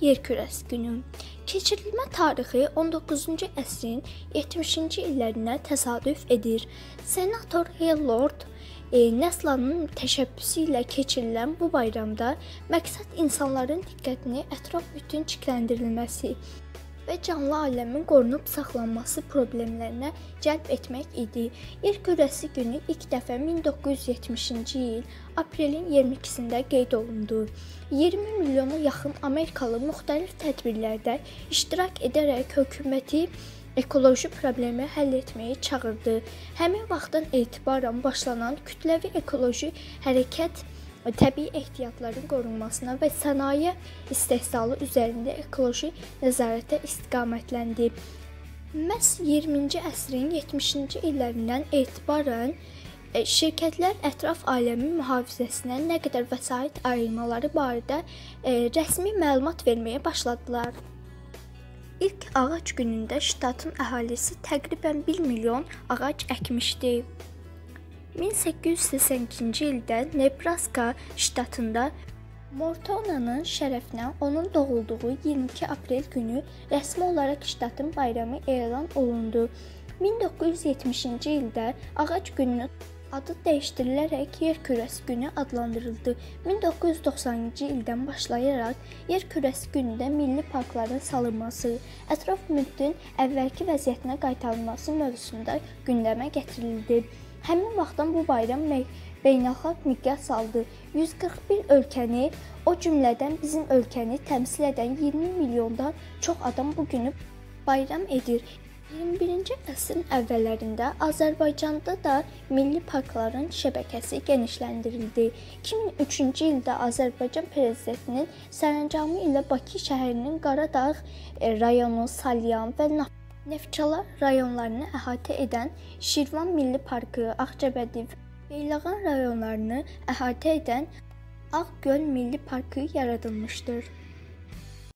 Yerkürəsi günü. Keçirilmə tarixi 19-cu əsrin 70-ci illərinə təsadüf edir. Senator Haylord e, Neslanın təşəbbüsü ilə keçirilən bu bayramda məqsəd insanların diqqətini ətraf bütün çikləndirilməsi və canlı aləmin qorunub saxlanması problemlərinə cəlb etmək idi. Yer kürəsi günü ilk dəfə 1970-ci il aprelin 22-sində qeyd olundu. 20 milyona yaxın Amerikalı müxtəlif tədbirlərdə iştirak edərək hökuməti ekoloji problemi həll etməyi çağırdı. Həmin vaxtdan etibarən başlanan kütləvi ekoloji hərəkət təbii ehtiyatların qorunmasına və sənaye istehsalı üzərində ekoloji nəzarətə istiqamətləndi. Məhz 20-ci əsrin 70-ci illərindən etibarən e, şirkətlər ətraf aləmin mühafizəsinə nə qədər vəsait ayırmaları barədə e, rəsmi məlumat verməyə başladılar. İlk ağac günündə ştatın əhalisi təqribən 1 milyon ağac əkmişdi. 1882-ci ildə Nebraska ştatında Mortona'nın şərəfinə onun doğulduğu 22 aprel günü rəsmi olaraq ştatın bayramı elan olundu. 1970-ci ildə ağac gününün adı dəyişdirilərək Yer kürəsi günü adlandırıldı. 1990-cı ildən başlayaraq Yer kürəsi günündə milli parkların salınması, ətraf mühitin əvvəlki vəziyyətinə qaytarılması mövzusunda gündəmə gətirildi. Həmin vaxtdan bu bayram beynəlxalq miqyas aldı. 141 ölkəni, o cümlədən bizim ölkəni təmsil edən 20 milyondan çox adam bu günü bayram edir. 21-ci əsrin əvvəllərində Azərbaycanda da milli parkların şəbəkəsi genişləndirildi. 2003-cü ildə Azərbaycan prezidentinin sərəncamı ilə Bakı şəhərinin Qaradağ e, rayonu, Salyan və Naxçıvan Neftçala rayonlarını əhatə edən Şirvan Milli Parkı, Ağcabədi və Beyləqan rayonlarını əhatə edən Ağgöl Milli Parkı yaradılmışdır.